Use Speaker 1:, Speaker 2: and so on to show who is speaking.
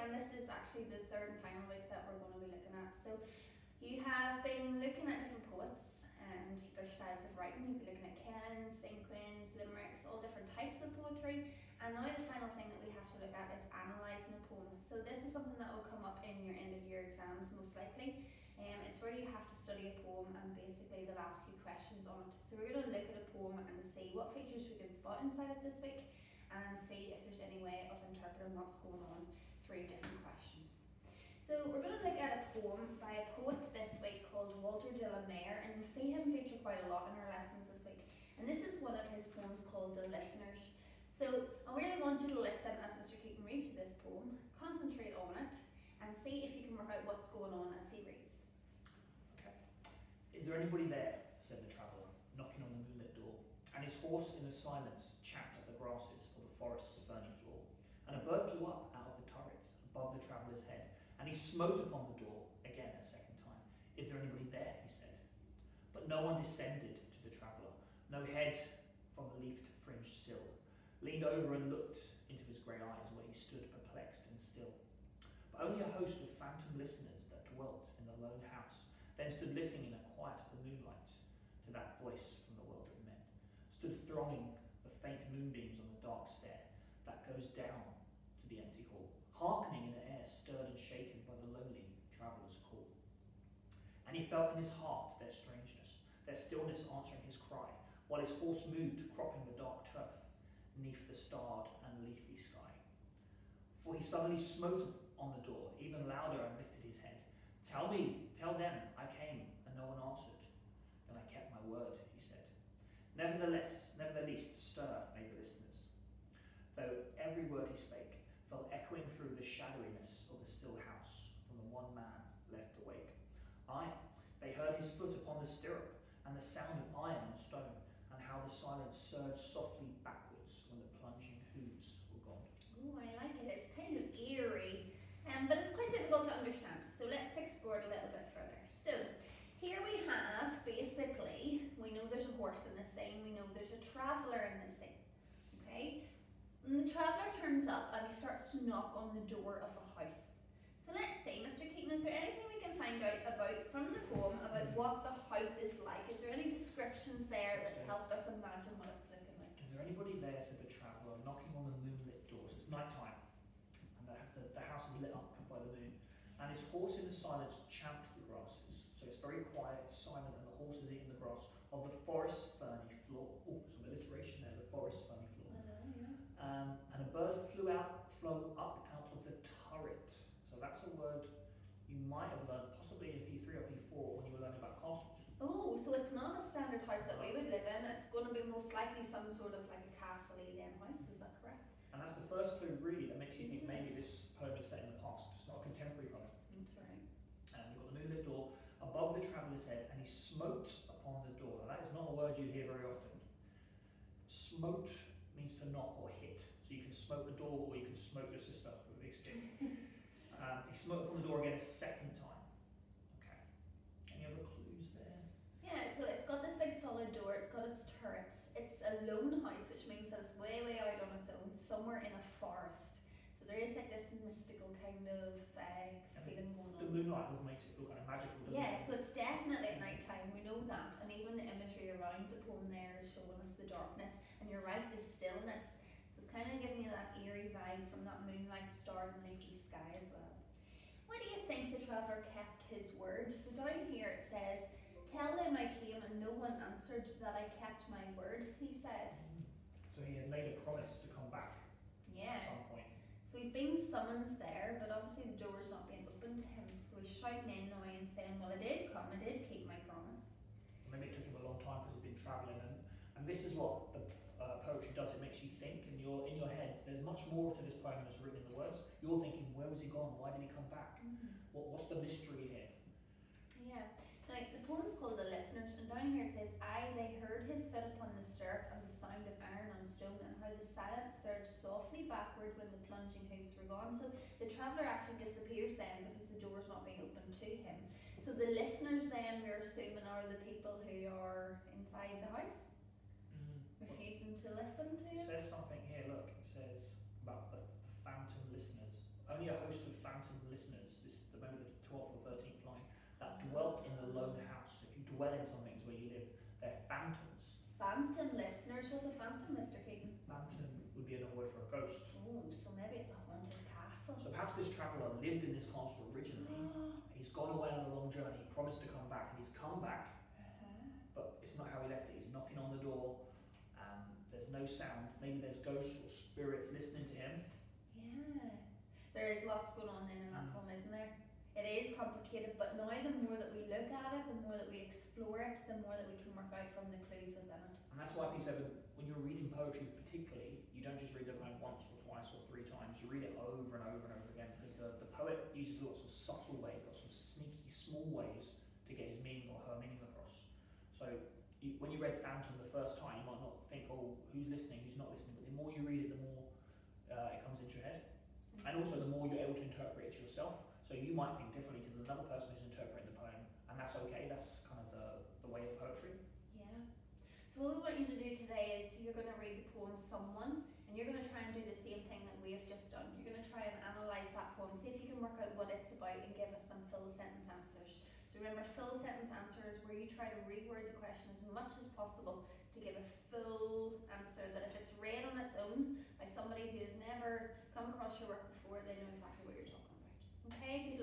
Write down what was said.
Speaker 1: and this is actually the third and final week that we're going to be looking at. So you have been looking at different poets and their styles of writing. You've been looking at kennings, cinquains, limericks, all different types of poetry. And now the final thing that we have to look at is analysing a poem. So this is something that will come up in your end of year exams most likely. Um, it's where you have to study a poem and basically they'll ask you questions on it. So we're going to look at a poem and see what features we can spot inside it this week and see if there's any way of interpreting what's going on through different questions. So we're going to look at a poem by a poet this week called Walter de la Mare and we'll see him feature quite a lot in our lessons this week. And this is one of his poems called The Listeners. So I really want you to listen as Mr Keating reads this poem, concentrate on it and see if you can work out what's going on as he reads. Okay.
Speaker 2: Is there anybody there? said the traveller, knocking on the moonlit door, and his horse in the silence champed at the grasses of the forest's ferny floor. And a bird flew up out of the turret above the traveller's head, and he smote upon the door again a second time. Is there anybody there? he said. But no one descended to the traveller, no head from the leaf fringed sill, leaned over and looked into his grey eyes where he stood perplexed and still. But only a host of phantom listeners that dwelt in the lone house then stood listening in the quiet of the moonlight to that voice from the world of men, stood thronging the faint moonbeams on the dark stair that goes down to the empty hall, hearkening in the air stirred and shaken by the lonely traveller's call. And he felt in his heart their strangeness, their stillness answering his cry, while his horse moved, cropping the dark turf, neath the starred and leafy sky. For he suddenly smote on the door, even louder, and lifted his head. Tell me, tell them, I came, and no one answered. Then I kept my word, he said. Nevertheless, nevertheless, stir made the listeners. Though every word he spake fell echoing through the shadowiness of the still house from the one man left awake. Aye, they heard his foot upon the stirrup, and the sound of iron on stone, and how the silence surged softly backwards when the plunging hooves were gone.
Speaker 1: Oh, I like it. It's kind of eerie um, but it's quite difficult to understand. So let's explore it a little bit further. So here we have basically, we know there's a horse in the scene, we know there's a traveller in the scene. Okay? And the traveller turns up and he starts to knock on the door of a house. So let's see, Mr. Keating, is there anything find out about from the poem about what the house is like? Is there any descriptions there that help us imagine what it's looking like?
Speaker 2: Is there anybody there, said the traveller, knocking on the moonlit doors? It's night time the, the, the house is lit up by the moon. And his horse in the silence champed the grasses. So it's very quiet, silent, and the horse is eating the grass of the forest ferny floor. Oh, some alliteration there, the forest ferny floor.
Speaker 1: Know, yeah.
Speaker 2: um, and a bird flew out, flew up out of the turret. So that's a word you might have learned possibly in P3 or P4 when you were learning about castles.
Speaker 1: Oh, so it's not a standard house that we would live in. It's going to be most likely some sort of like a castle alien house. Is that correct?
Speaker 2: And that's the first clue, really, that makes you think mm-hmm. maybe this poem is set in the past. It's not a contemporary poem.
Speaker 1: That's right.
Speaker 2: And you've got the moonlit door above the traveller's head, and he smote upon the door. Now, that is not a word you hear very often. Smote means to knock or hit. So you can smote the door, or you can smote your sister with a big stick. um, he smote upon the door again a second time. Okay. Any other clues there?
Speaker 1: Yeah, so it's got this big solid door, it's got its turrets, it's a lone house, which means that it's way, way out on its own, somewhere in a forest. So there is like this mystical kind of uh, feeling going
Speaker 2: on. The moonlight makes it feel kind of magical, doesn't
Speaker 1: yeah,
Speaker 2: it?
Speaker 1: so it's definitely at night time, we know that. And even the imagery around the poem there is showing us the darkness. And you're right, the stillness. So it's kind of giving you that eerie vibe from that moonlight, star and leafy sky as well. Think the traveller kept his word? So down here it says, Tell them I came and no one answered that I kept my word, he said.
Speaker 2: So he had made a promise to come back
Speaker 1: yeah.
Speaker 2: at some point.
Speaker 1: So he's being summoned there, but obviously the door's not being opened to him. So he's shouting in now and saying, Well, I did come, I did keep my promise.
Speaker 2: Maybe it took him a long time because he'd been travelling. And, and this is what the uh, poetry does it makes you think, and you're in your head. Much more to this poem than is written in the words. You're thinking, Where was he gone? Why did he come back? Mm-hmm. What, what's the mystery here?
Speaker 1: Yeah. Like the poem's called The Listeners, and down here it says, I they heard his foot upon the stirrup and the sound of iron on stone, and how the silence surged softly backward when the plunging hoofs were gone. So the traveller actually disappears then because the door's not being opened to him. So the listeners then we're assuming are the people who are inside the house, mm. refusing to listen to
Speaker 2: it. It says something here, look, it says about the phantom listeners. Only a host of dwell in some things where you live. They're phantoms.
Speaker 1: Phantom listeners. What's a phantom, Mr. Keating?
Speaker 2: Phantom would be another word for a ghost.
Speaker 1: Oh, so maybe it's a haunted castle.
Speaker 2: So perhaps this traveller lived in this castle originally. He's gone away on a long journey, promised to come back, and he's come back,
Speaker 1: Uh-huh.
Speaker 2: but it's not how he left it. He's knocking on the door. Um, there's no sound. Maybe there's ghosts or spirits listening to him.
Speaker 1: Yeah. There is lots going on in
Speaker 2: Mm.
Speaker 1: It is complicated, but now the more that we look at it, the more that we explore it, the more that we can work out from the clues within it.
Speaker 2: And that's why P7, when you're reading poetry particularly, you don't just read the line once or twice or three times, you read it over and over and over again because the, the poet uses lots of subtle ways, lots of sneaky small ways to get his meaning or her meaning across. So you, when you read Phantom the first time, you might not think, oh, who's listening, who's not listening, but the more you read it, the more uh, it comes into your head. And also the more you're able to interpret it yourself. So you might think differently to another person who's interpreting the poem, and that's okay, that's kind of the, the way of poetry.
Speaker 1: Yeah. So what we want you to do today is you're going to read the poem Someone and you're going to try and do the same thing that we have just done. You're going to try and analyse that poem, see if you can work out what it's about and give us some full sentence answers. So remember, full sentence answers where you try to reword the question as much as possible to give a full answer that if it's read on its own by somebody who has never come across your work before, they know exactly what you're talking Okay,